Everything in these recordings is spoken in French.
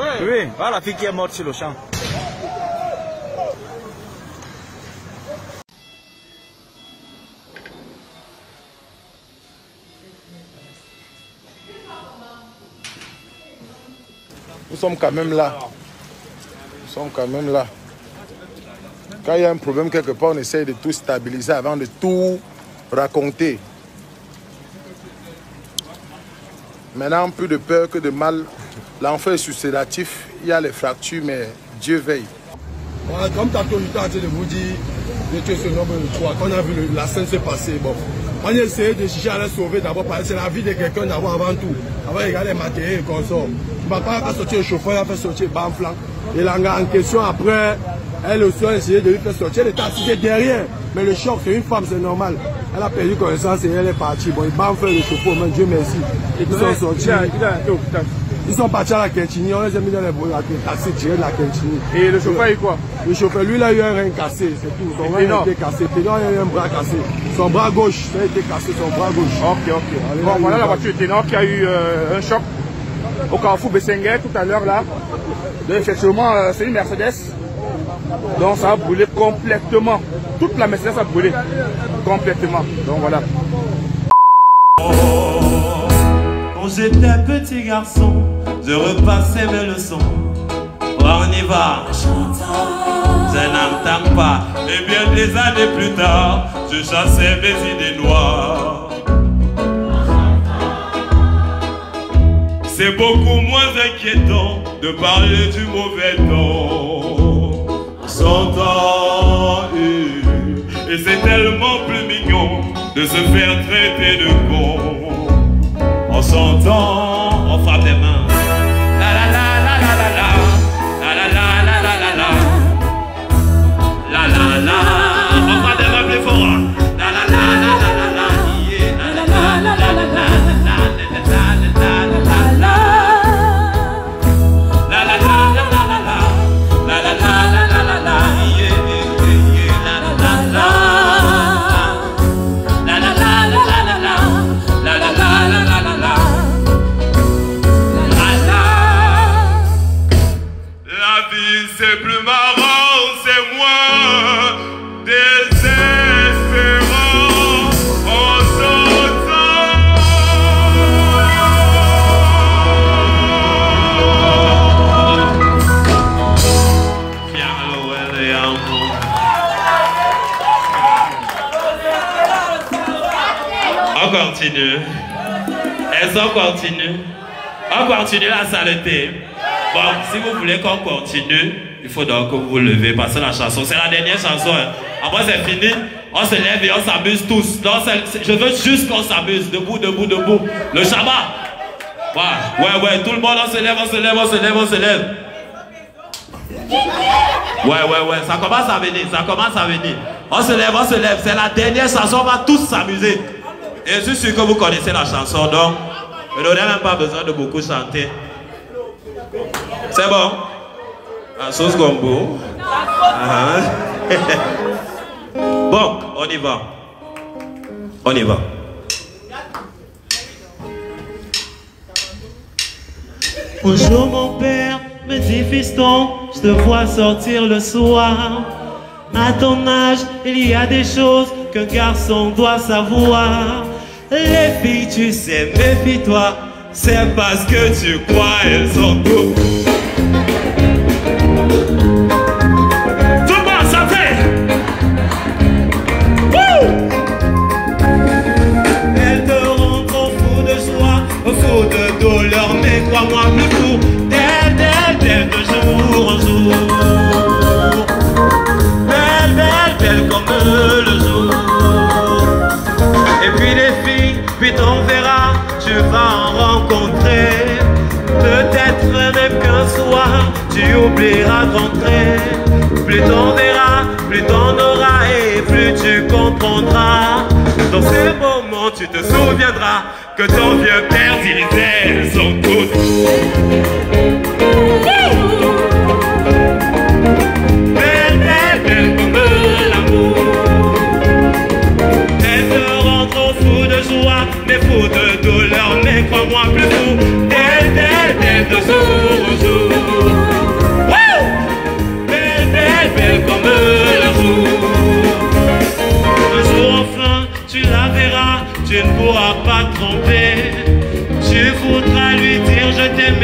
Oui, voilà la fille qui est morte sur le champ. Nous sommes quand même là. Nous sommes quand même là. Quand il y a un problème quelque part, on essaye de tout stabiliser avant de tout raconter. Maintenant, plus de peur que de mal. L'enfant est sous sédatif. Il y a les fractures, mais Dieu veille. Comme tantôt, j'étais en train de vous dire, de tuer ce nombre de trois. Quand on a vu la scène se passer, bon, on a essayé de chercher à les sauver d'abord parce que c'est la vie de quelqu'un d'abord avant tout. Avant de regarder les matériels et consorts. Papa a sorti le chauffeur, il a fait sortir le banflant. Et la en question, après, elle aussi a essayé de lui faire sortir. Elle était assise derrière. Mais le choc, c'est une femme, c'est normal. Elle a perdu connaissance et elle est partie. Bon, il banfle le chauffeur, mais Dieu merci. Ils sont sortis. Ils sont partis à la Quintini, on les a mis dans les voies, les taxis tirés de la Quintini. Et le chauffeur est quoi? Le chauffeur, lui, il a eu un rein cassé, c'est tout. Son rein a été cassé. Pénard a eu un bras cassé. Son bras gauche, ça a été cassé, son bras gauche. Ok, ok. Allez, Bon, voilà la voiture Ténor qui a eu euh, un choc au carrefour Bessenguer tout à l'heure là. Donc, effectivement, euh, c'est une Mercedes. Donc ça a brûlé complètement. Toute la Mercedes a brûlé complètement. Donc voilà. Quand j'étais petit garçon, je repassais mes leçons. On y va. Je n'entends pas. Et bien des années plus tard, je chassais mes idées noires. C'est beaucoup moins inquiétant de parler du mauvais temps. Son temps, et c'est tellement plus mignon de se faire traiter de con. En s'entend, on frappe des mains. Est-ce qu'on continue? On continue la saleté. Bon, si vous voulez qu'on continue, il faut donc que vous vous levez parce que la chanson, c'est la dernière chanson. hein. Après, c'est fini. On se lève et on s'amuse tous. C'est- je veux juste qu'on s'amuse. Debout, debout, debout. Le Shabbat. Ouais, ouais, ouais. Tout le monde, on se lève, on se lève, on se lève, on se lève. Ouais, ouais, ouais. Ça commence à venir. Ça commence à venir. On se lève, on se lève. C'est la dernière chanson. On va tous s'amuser. Je suis sûr que vous connaissez la chanson. Donc, vous n'aurez même pas besoin de beaucoup chanter. C'est bon? La sauce gombo. Ah. bon, on y va. On y va. Bonjour mon père, me dit fiston, je te vois sortir le soir. À ton âge, il y a des choses qu'un garçon doit savoir. Les filles, tu sais, méfie-toi, c'est parce que tu crois, elles sont toutes. Tu oublieras de rentrer. Plus t'en verras, plus t'en auras et plus tu comprendras. Dans ces moments, tu te souviendras que ton vieux père disait elles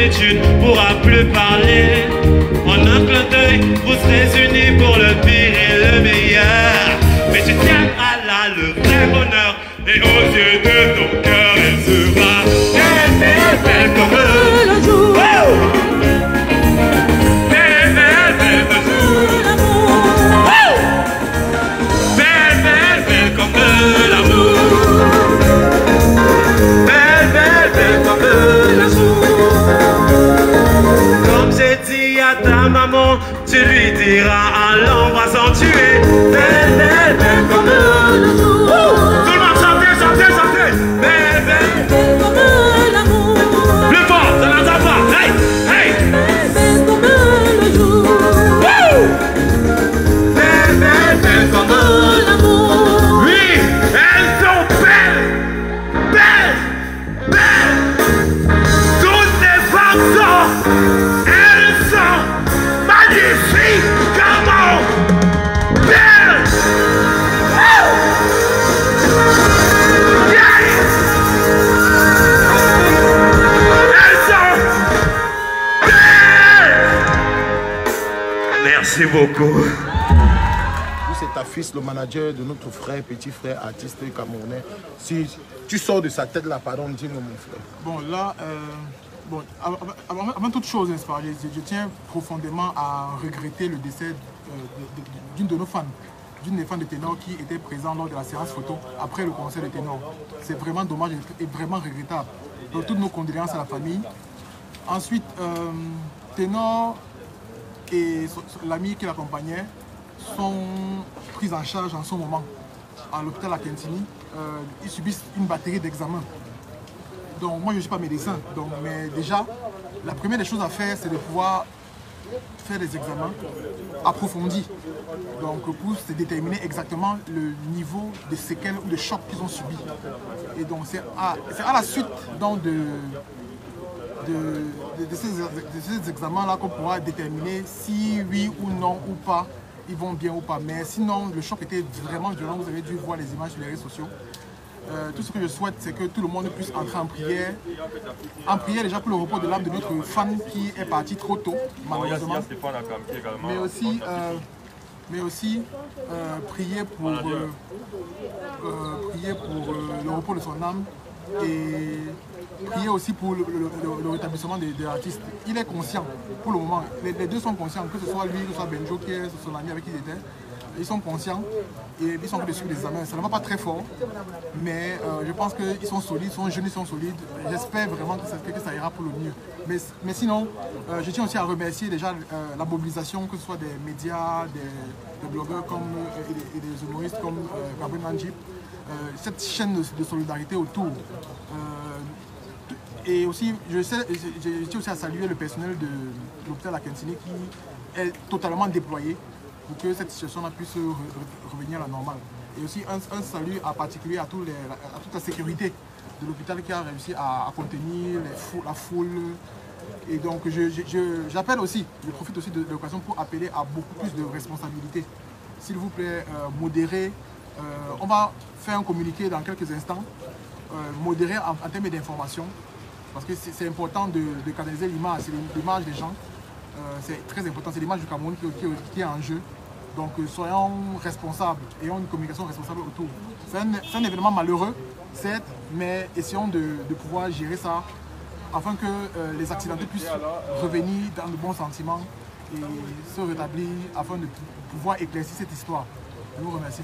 tu ne pourras plus parler. En un clin d'œil, vous serez unis pour le pire et le meilleur. Beaucoup. C'est ta fils, le manager de notre frère, petit frère, artiste camerounais. Si tu sors de sa tête là, pardon, dis-moi mon frère. Bon, là, euh, bon, avant, toute chose, n'est-ce pas, je, je tiens profondément à regretter le décès euh, de- de- d'une de, nos fans, d'une des fans de Ténor qui était présent lors de la séance photo après le concert de Ténor. C'est vraiment dommage et et vraiment regrettable. Donc, toutes nos condoléances à la famille. Ensuite, euh, Ténor et l'ami qui l'accompagnait sont pris en charge en ce moment à l'hôpital à Kentini. Euh, ils subissent une batterie d'examens. Donc moi je ne suis pas médecin, donc, mais déjà la première des choses à faire c'est de pouvoir faire des examens approfondis. Donc pour déterminer exactement le niveau de séquelles ou de chocs qu'ils ont subi. Et donc c'est à, à la suite donc, de, de, de- de ces, examens-là qu'on pourra déterminer si oui ou non ou pas ils vont bien ou pas. Mais sinon, le choc était vraiment violent. Vous avez dû voir les images sur les réseaux sociaux. Euh, tout ce que je souhaite, c'est que tout le monde puisse entrer en prière. En prière déjà pour le repos de l'âme de notre fan qui est parti trop tôt, malheureusement. Mais aussi, euh, mais aussi euh, prier pour, prier pour le repos de son âme et prier aussi pour le, rétablissement de, de l'artiste. Il est conscient pour le moment. Les, les deux sont conscients, que ce soit lui, que ce soit Benjo qui est son ami avec qui il était. Ils sont conscients et ils sont en train de les examens. Ça ne va pas très fort, mais euh, je pense qu'ils sont solides, ils sont jeunes, ils sont solides. J'espère vraiment que ça, ira pour le mieux. Mais, sinon, euh, je tiens aussi à remercier déjà euh, la mobilisation, que ce soit des médias, des, blogueurs comme, et, des, humoristes comme Gabriel Nanjip, cette chaîne de, de solidarité autour. Et aussi, je, tiens aussi à saluer le personnel de l'hôpital à Kentini qui est totalement déployé pour que cette situation-là puisse re- re- revenir à la normale. Et aussi un, salut en particulier à, toute la sécurité de l'hôpital qui a réussi à, contenir la foule. Et donc j'appelle aussi, je profite aussi de, l'occasion pour appeler à beaucoup plus de responsabilité. S'il vous plaît, euh, modérez. Euh, on va faire un communiqué dans quelques instants. Euh, en, termes d'information. Parce que c'est important de, de canaliser l'image, c'est l'image des gens. Euh, c'est très important, c'est l'image du Cameroun qui est en jeu. Donc euh, soyons responsables, ayons une communication responsable autour. C'est un, événement malheureux, certes, mais essayons de, pouvoir gérer ça afin que euh, les accidentés puissent revenir dans de bons sentiments et se rétablir afin de pou- pouvoir éclaircir cette histoire. Je vous remercie.